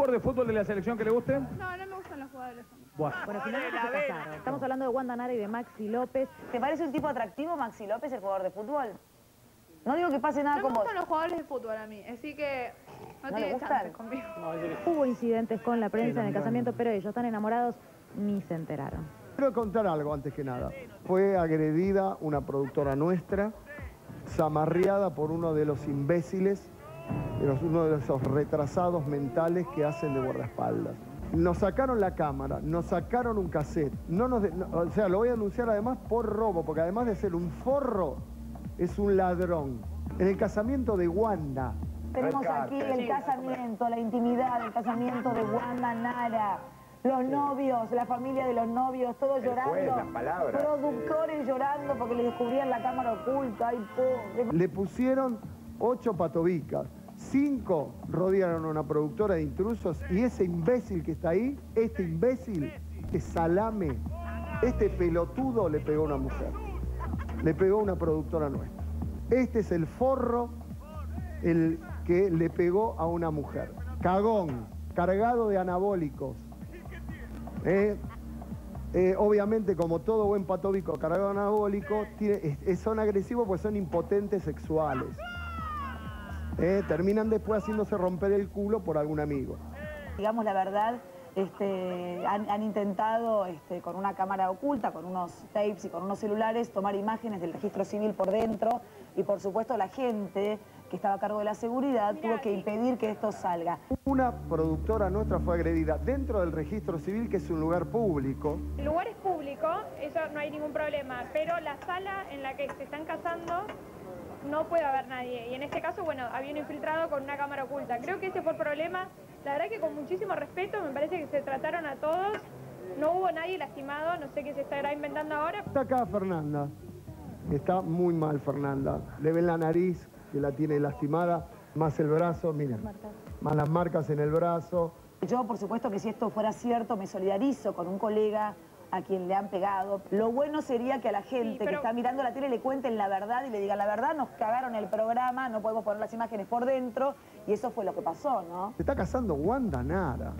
jugador de fútbol de la selección que le guste? No, no me gustan los jugadores. Bueno, finalmente se casaron. Estamos hablando de Wanda Nara y de Maxi López. ¿Te parece un tipo atractivo Maxi López, el jugador de fútbol? No digo que pase nada No con me gustan los jugadores de fútbol a mí, así que no, ¿No tiene chances conmigo. Hubo incidentes con la prensa en el casamiento, pero ellos están enamorados ni se enteraron. Quiero contar algo antes que nada. Fue agredida una productora nuestra, zamarreada por uno de los imbéciles, uno de esos retrasados mentales que hacen de guardaespaldas. Nos sacaron la cámara, nos sacaron un cassette. No nos de- no- o sea, lo voy a anunciar además por robo, porque además de ser un forro, es un ladrón. En el casamiento de Wanda, Tenemos aquí el casamiento, la intimidad del casamiento de Wanda Nara. Los novios, la familia de los novios, todos llorando. Productores llorando porque les descubrían la cámara oculta. Ay, pobre. Le pusieron ocho patobicas, cinco rodearon a una productora de intrusos y ese imbécil que está ahí, este imbécil, este salame, este pelotudo le pegó a una mujer. Le pegó a una productora nuestra. Este es el forro el que le pegó a una mujer. Cagón, cargado de anabólicos. Eh, eh, obviamente, como todo buen patóbico cargado de anabólico, son agresivos porque son impotentes sexuales. Eh, terminan después haciéndose romper el culo por algún amigo. digamos la verdad, este, han, han intentado este, con una cámara oculta, con unos tapes y con unos celulares, tomar imágenes del registro civil por dentro y por supuesto la gente que estaba a cargo de la seguridad tuvo que impedir que esto salga. Una productora nuestra fue agredida dentro del registro civil, que es un lugar público. El lugar es público, eso no hay ningún problema, pero la sala en la que se están casando no puede haber nadie. Y en este caso, bueno, había un infiltrado con una cámara oculta. Creo que ese fue el problema. La verdad que con muchísimo respeto, me parece que se trataron a todos. No hubo nadie lastimado, no sé qué se estará inventando ahora. Está acá Fernanda. Está muy mal Fernanda. Le ven la nariz, que la tiene lastimada, más el brazo, miren. Más las marcas en el brazo. Yo, por supuesto, que si esto fuera cierto, me solidarizo con un colega a quien le han pegado. Lo bueno sería que a la gente Sí, que está mirando la tele le cuenten la verdad y le digan la verdad, nos cagaron el programa, no podemos poner las imágenes por dentro y eso fue lo que pasó, ¿no? Se está casando Wanda Nara.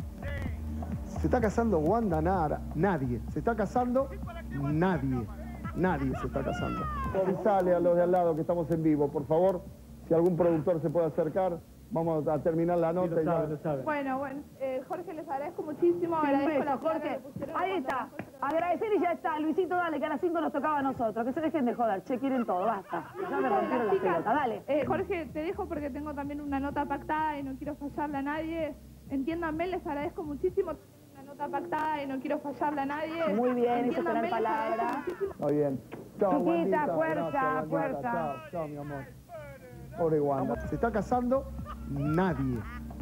Se está casando Wanda Nara. Nadie. Se está casando nadie. Nadie se está casando. Avisale a los de al lado que estamos en vivo, por favor. Si algún productor se puede acercar, vamos a terminar la nota. y ya- Bueno, bueno, eh, Jorge, les agradezco muchísimo. agradezco que pusieron Ahí está. Agradecer y ya está. Luisito, dale, que a las 5 nos tocaba a nosotros. Que se dejen de joder. Che, quieren todo. Basta. Ya me rompieron la Chicas, pelota. Dale. eh, Jorge, te dejo porque tengo también una nota pactada y no quiero fallarle a nadie. Entiéndanme, les agradezco muchísimo una nota pactada y no quiero fallarle a nadie. Muy bien, esa Entiéndanme, será les agradezco palabra. muchísimo. Está bien. Chao, Chiquita, Wandita. fuerza, Wandita. fuerza. Chao, chao, mi amor. Pobre Wanda. Se está casando nadie.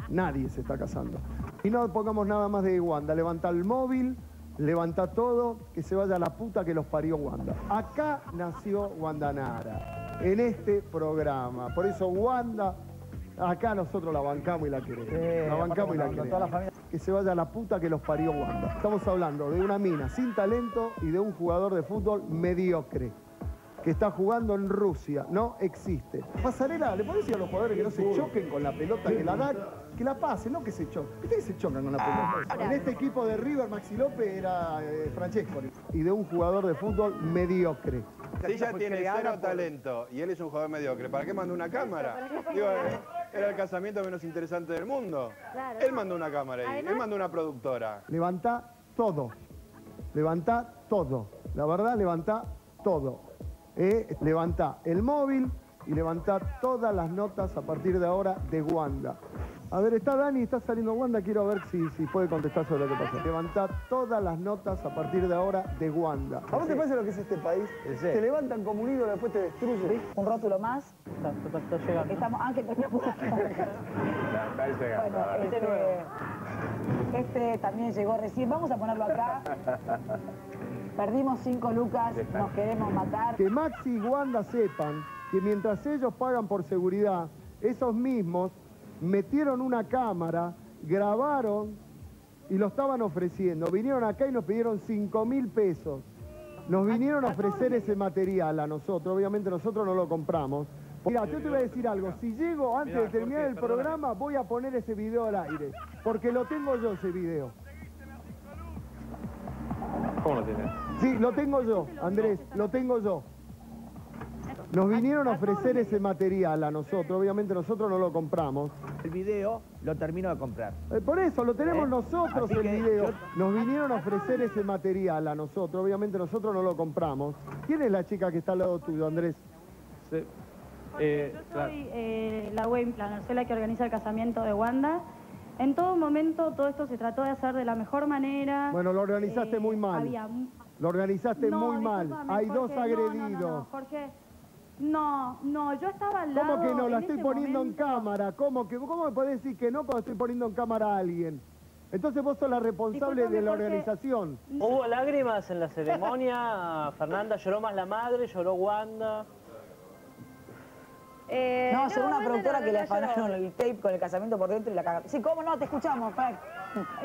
Nadie se está casando. Y no pongamos nada más de Wanda. Levanta el móvil, levanta todo, que se vaya la puta que los parió Wanda. Acá nació Wanda Nara. En este programa. Por eso Wanda, acá nosotros la bancamos y la queremos. la bancamos y la queremos. Que se vaya la puta que los parió Wanda. Estamos hablando de una mina sin talento y de un jugador de fútbol mediocre que está jugando en Rusia. No existe. Pasarela, ¿le podés decir a los jugadores que no se choquen con la pelota que la dan? Que la pasen, no que se choquen. ¿Viste que se chocan con la pelota? En este equipo de River, Maxi López era eh, Francesco. Y de un jugador de fútbol mediocre. Si ella tiene cero talento y él es un jugador mediocre, ¿para qué mandó una cámara? Digo, era el casamiento menos interesante del mundo. Él mandó una cámara ahí, él mandó una productora. Levantá todo. Levantá todo. La verdad, levantá todo. Eh, levantá el móvil y levantá todas las notas a partir de ahora de Wanda. A ver, está Dani, está saliendo Wanda, quiero ver si, si puede contestar sobre lo que pasó. Levantá todas las notas a partir de ahora de Wanda. ¿A vos te parece lo que es este país? Te levantan como un ídolo, después te destruyen. Un rótulo más. Estamos, Ángel, pero no puedo Bueno, este, este también llegó recién. Vamos a ponerlo acá. Perdimos cinco lucas, nos queremos matar. Que Maxi y Wanda sepan que mientras ellos pagan por seguridad, esos mismos metieron una cámara, grabaron y lo estaban ofreciendo. Vinieron acá y nos pidieron 5 mil pesos. Nos vinieron a ofrecer ese material a nosotros, obviamente nosotros no lo compramos, Mira, yo te voy a decir algo. Si llego antes de terminar el programa, voy a poner ese video al aire. Porque lo tengo yo, ese video. ¿Cómo lo tienes? Sí, lo tengo yo, Andrés, lo tengo yo. Nos vinieron a ofrecer ese material a nosotros, obviamente nosotros no lo compramos. El video lo termino de comprar. Eh, por eso, lo tenemos ¿Eh? nosotros Así el video. yo- Nos vinieron a ofrecer ese material a nosotros, obviamente nosotros no lo compramos. ¿Quién es la chica que está al lado tuyo, Andrés? Sí. Eh, Yo claro. soy eh, la Wayne Planner, soy la que organiza el casamiento de Wanda. En todo momento todo esto se trató de hacer de la mejor manera. Bueno, lo organizaste Eh, muy mal. había Lo organizaste No, muy mal. Hay dos Jorge, no, no, no, agredidos. no, Jorge, no, no, yo estaba al lado. ¿Cómo que no? La estoy poniendo momento. en cámara. ¿Cómo, que, ¿Cómo me podés decir que no cuando estoy poniendo en cámara a alguien? Entonces vos sos la responsable Discúlpame, de la Jorge. organización. Hubo lágrimas en la ceremonia, Fernanda lloró más la madre, lloró Wanda. Eh, No, según una productora que le afanaron el tape con el casamiento por dentro y la cagaron. Sí, ¿cómo no? Te escuchamos, Frank.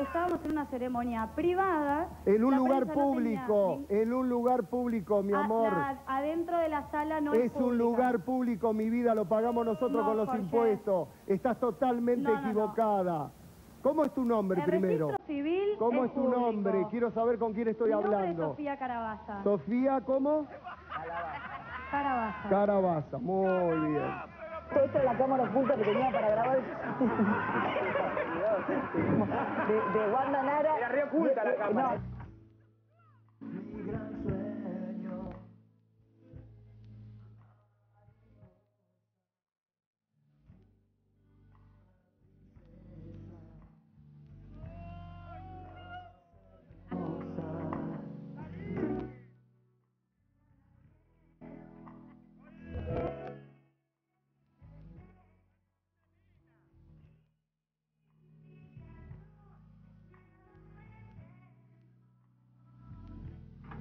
Estábamos en una ceremonia privada. En un lugar prensa no tenía público, en un lugar público, mi a- amor. la- adentro de la sala no es Es un lugar público, mi vida, lo pagamos nosotros No, con los Jorge. impuestos. Estás totalmente No, equivocada. ¿Cómo es tu nombre El primero? civil ¿Cómo es es tu público. nombre? Quiero saber con quién estoy Mi hablando. es Sofía Carabaza. Sofía, ¿cómo? Carabaza. Carabaza, muy bien. Esta es la cámara oculta que tenía para grabar de, de Wanda Nara. Era re oculta la cámara. no.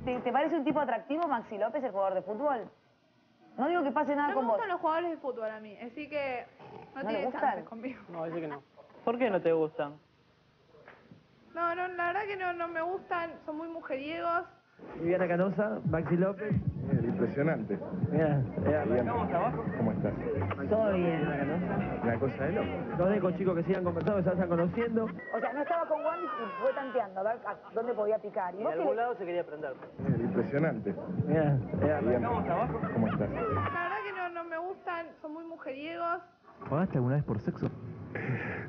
¿Te, te parece un tipo atractivo Maxi López, el jugador de fútbol? No digo que pase nada No con me vos. gustan los jugadores de fútbol a mí, así que no, ¿No tiene gustan? chances conmigo. No, dice que no. ¿Por qué no te gustan? No, no, la verdad que no, no me gustan, son muy mujeriegos. Viviana Canosa, Maxi López. Impresionante. Mira, Bien. ¿Cómo estás? todo bien, Viviana Canosa. Una cosa de loco. Los dejo chicos que sigan conversando, que se vayan conociendo. O sea, no estaba con Wanda y fue tanteando a ver a dónde podía picar. ¿Y qué algún lado se quería prender. Impresionante. Mira, mira. Bien. ¿Cómo estás? La verdad que no, no me gustan, son muy mujeriegos. ¿Pagaste alguna vez por sexo?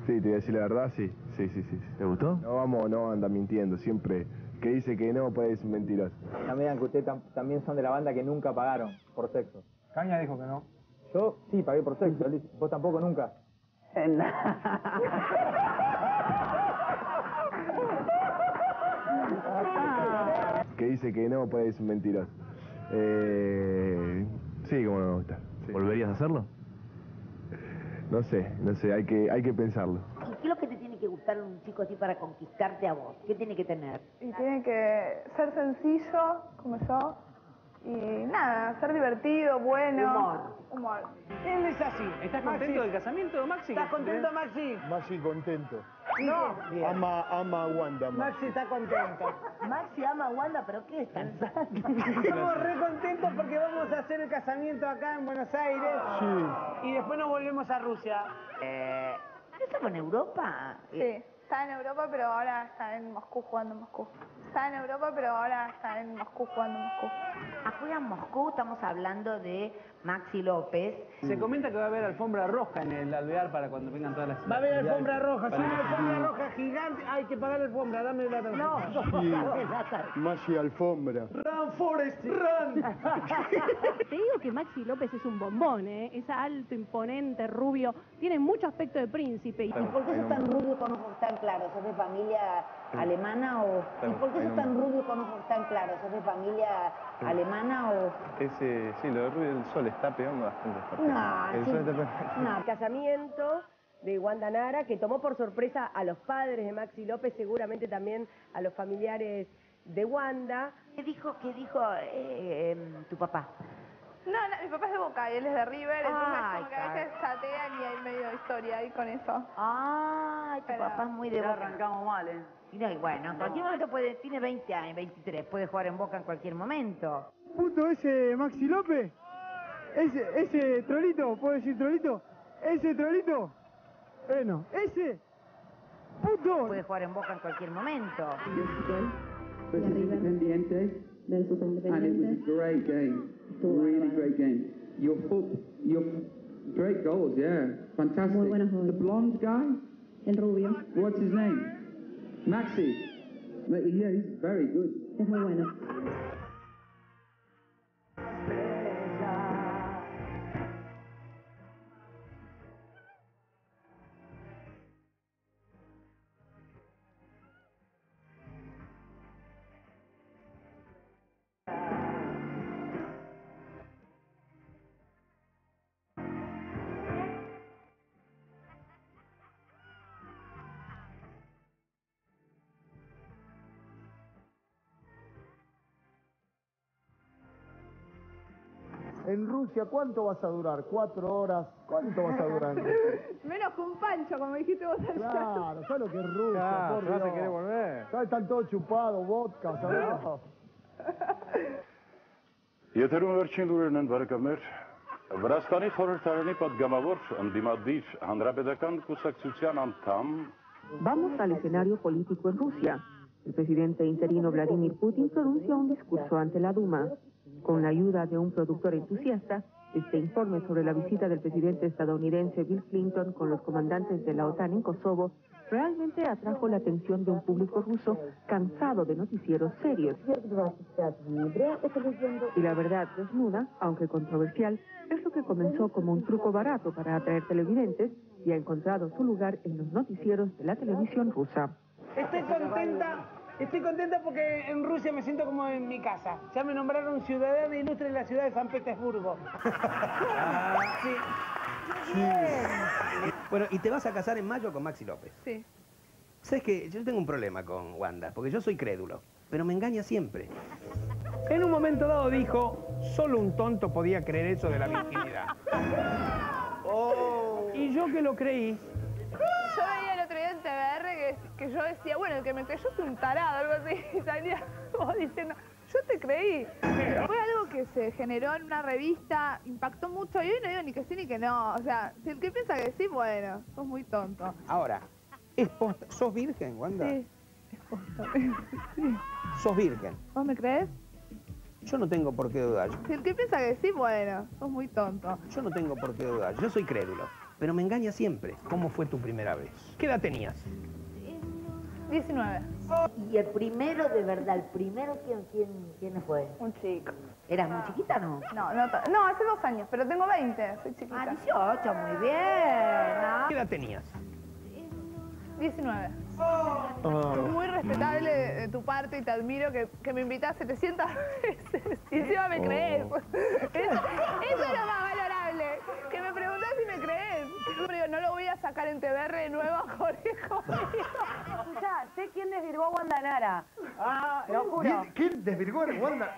Sí, te voy a decir la verdad, sí. Sí, sí, sí. sí. ¿Te gustó? No vamos, no anda mintiendo. Siempre que dice que no, puede ser mentiroso. No me digan que ustedes tam- también son de la banda que nunca pagaron por sexo. Caña dijo que no. Yo sí pagué por sexo, Liz. vos tampoco nunca. Que dice que no, puede ser mentiroso. Eh, sí, como no me gusta. sí. ¿Volverías a hacerlo? No sé, no sé, hay que, hay que pensarlo. ¿Qué es lo que gustar un chico así para conquistarte a vos? ¿Qué tiene que tener? Y tiene que ser sencillo, como yo. Y nada, ser divertido, bueno. Humor. Humor. Él es así. ¿Estás contento del casamiento, Maxi? ¿Estás contento, Maxi? Maxi contento. No. Ama, ama a Wanda. Maxi. Maxi está contento. Maxi ama a Wanda, pero ¿qué es tan Estamos re contentos porque vamos a hacer el casamiento acá en Buenos Aires. Sí. Y después nos volvemos a Rusia. Eh, ¿No estaba en Europa? Sí, está en Europa, pero ahora está en Moscú jugando en Moscú. Está en Europa, pero ahora está en Moscú jugando en Moscú. Afuera en Moscú estamos hablando de Maxi López. Se comenta que va a haber alfombra roja en el alvear para cuando vengan todas las... Va a haber alfombra roja, sí, una alfombra roja gigante. Hay que pagar la alfombra, dame la tarjeta. Sí. Maxi alfombra. Run, Forest, run. Te digo que Maxi López es un bombón, ¿eh? Es alto, imponente, rubio, tiene mucho aspecto de príncipe. ¿Y por qué sos tan rubio con ojos tan claros? ¿Sos de familia alemana o...? ¿Y por qué sos tan rubio con ojos tan claros? ¿Sos de familia alemana o...? Ese, sí, lo de Rubio del Sol está pegando bastante fuerte. No, El sí. sol está pegando. No, casamiento de Wanda Nara, que tomó por sorpresa a los padres de Maxi López, seguramente también a los familiares de Wanda. ¿Qué dijo, qué dijo eh, em, tu papá? No, no, mi papá es de Boca y él es de River, entonces Ay, como que a veces chatean y hay medio historia ahí con eso. Ay, tu Pero- papá es muy de Ya Boca. arrancamos mal, ¿eh? Y no, y bueno, en cualquier momento puede, tiene 20 años, 23, puede jugar en Boca en cualquier momento. ¿Punto ese Maxi López? Ese, ese trolito, ¿puedo decir trolito? Ese trolito. Bueno, ese. Puto. Puede jugar en Boca en cualquier momento. Versus Independiente. And it was a great game. Really great game. Your full, your great goals, yeah. Fantastic. Muy buenos The blonde guy, El rubio. what's his name? Maxi. Yeah, he's very good. Es muy bueno. En Rusia, ¿cuánto vas a durar? ¿Cuatro horas? ¿Cuánto vas a durar? En Rusia? Menos que un pancho, como dijiste vos allá. Claro, ¿sabes lo que es Rusia? Claro, por Dios. se quiere volver. ¿Sabes? Están todos chupados, vodka, ¿sabes? Եթերում վերջին լուրերն են բարեկամներ։ Վրաստանի խորհրդարանի պատգամավոր ընդդիմադիր հանրապետական կուսակցության անդամ Vamos al escenario político en Rusia. El presidente interino Vladimir Putin pronuncia un discurso ante la Duma. Con la ayuda de un productor entusiasta, este informe sobre la visita del presidente estadounidense Bill Clinton con los comandantes de la OTAN en Kosovo realmente atrajo la atención de un público ruso cansado de noticieros serios. Y la verdad desnuda, aunque controversial, es lo que comenzó como un truco barato para atraer televidentes y ha encontrado su lugar en los noticieros de la televisión rusa. Estoy contenta, estoy contenta porque en Rusia me siento como en mi casa. Ya me nombraron ciudadana ilustre de la ciudad de San Petersburgo. Sí. Bueno, y te vas a casar en mayo con Maxi López. Sí. Sabes que yo tengo un problema con Wanda, porque yo soy crédulo, pero me engaña siempre. En un momento dado dijo, solo un tonto podía creer eso de la virginidad. Y yo que lo creí, Yo veía el otro día en TBR que, yo decía, bueno, el que me creyó es un tarado, algo así. Y salía como diciendo, yo te creí. Fue algo que se generó en una revista, impactó mucho y hoy no digo ni que sí ni que no. O sea, si el que piensa que sí, bueno, sos muy tonto. Ahora, ¿es posta? ¿sos virgen, Wanda? Sí, es posta. ¿Sos virgen? ¿Vos me crees? Yo no tengo por qué dudar. Si el que piensa que sí, bueno, sos muy tonto. Yo no tengo por qué dudar. Yo soy crédulo, pero me engaña siempre. ¿Cómo fue tu primera vez? ¿Qué edad tenías? 19. Y el primero, de verdad, el primero, ¿quién, quién, quién fue? Un chico. ¿Eras muy chiquita no? No, no, no, hace dos años, pero tengo 20, soy chiquita. Ah, 18, muy bien, ¿no? ¿qué edad tenías? 19. Ah. Muy respetable de, tu parte y te admiro que, que me invitas 700 veces y encima me Oh. crees. Eso, eso es lo más valorable, que me preguntas si me crees. Pero no lo voy a sacar en TBR de nuevo Jorge. Escuchá, sé quién desvirgó a Wanda Nara. Ah, lo juro. ¿Quién, quién desvirgó a Wanda?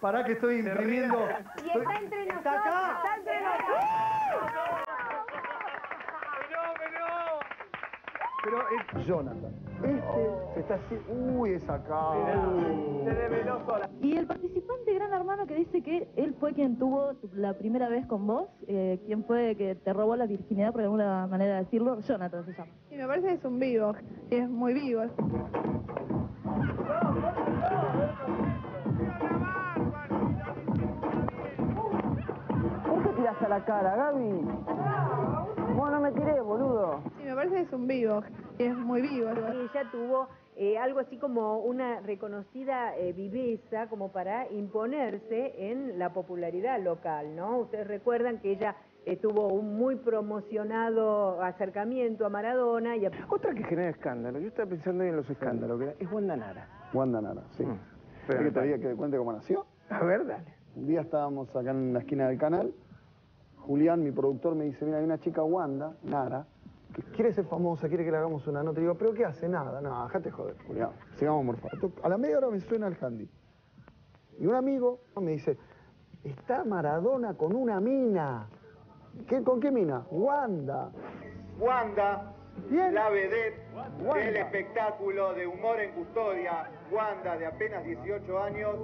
Pará que estoy imprimiendo. Y está entre nosotros. Está entre nosotros. Pero es Jonathan. Este se está haciendo. Uy, esa cara. Se reveló sola. Y el participante Gran Hermano que dice que él fue quien tuvo la primera vez con vos, eh, quien fue que te robó la virginidad, por alguna manera de decirlo, Jonathan se llama. Y me parece que es un vivo, es muy vivo. ¿Por qué tiraste a la cara, Gaby? Vos no me tiré, boludo. Y me parece que es un vivo, es muy vivo. Ella tuvo eh, algo así como una reconocida eh, viveza como para imponerse en la popularidad local, ¿no? Ustedes recuerdan que ella eh, tuvo un muy promocionado acercamiento a Maradona y a... Otra que genera escándalo, yo estaba pensando en los escándalos, que es Wanda Nara. Wanda Nara, sí. pero ¿Querés que diga que te cuente cómo nació? A ver, dale. Un día estábamos acá en la esquina del canal. Julián, mi productor, me dice, mira, hay una chica Wanda, Nara, quiere ser famosa, quiere que le hagamos una nota. Y digo, ¿pero qué hace? Nada. No, déjate joder, Julián. Sigamos morfando. A la media hora me suena el handy. Y un amigo me dice, está Maradona con una mina. ¿Qué, ¿Con qué mina? Wanda. Wanda, La vedette del espectáculo de humor en custodia, Wanda, de apenas 18 años,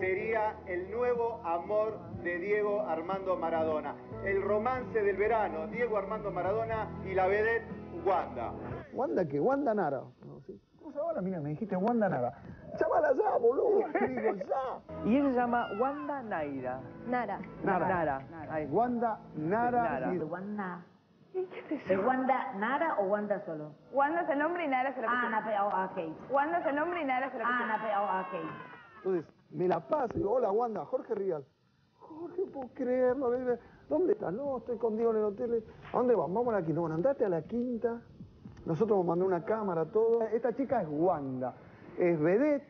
sería el nuevo amor de Diego Armando Maradona. El romance del verano, Diego Armando Maradona y la vedette Wanda. ¿Wanda qué? Wanda Nara. No, sí. ¿Cómo se llama la mina? Me dijiste Wanda Nara. Chámala ya, boludo. Digo ya. Y ella se llama Wanda Naira. Nara. Nara. Nara. Ahí. Wanda Nara. Nara. y- Wanda. ¿Es Wanda Nara o Wanda solo? Wanda es el nombre y Nara es el Ah, apellido. Nape, oh, ok. Wanda es el nombre y Nara es el Ah, apellido. Nape, oh, ok. Entonces, me la paso y digo, hola Wanda, Jorge Rial. Jorge, puedo creerlo. ¿Dónde estás? No, estoy con Diego en el hotel. ¿A dónde vamos? Vamos a la quinta. Bueno, andate a la quinta. Nosotros nos mandó una cámara, todo. Esta chica es Wanda. Es vedette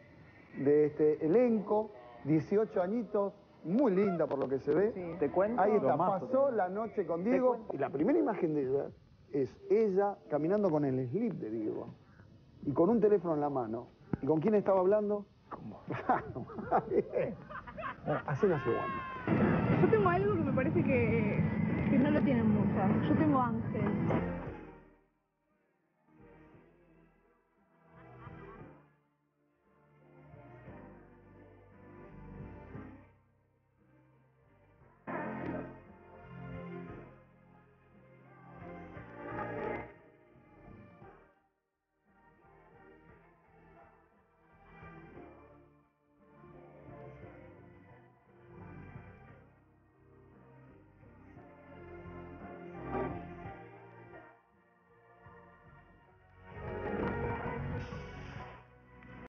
de este elenco, 18 añitos, muy linda por lo que se ve. Te cuento. Ahí está, pasó la noche con Diego. Y la primera imagen de ella es ella caminando con el slip de Diego. Y con un teléfono en la mano. ¿Y con quién estaba hablando? ¿Cómo? Así nació Wanda. Yo tengo algo que me parece que, que no lo tienen muchas. Yo tengo ángel.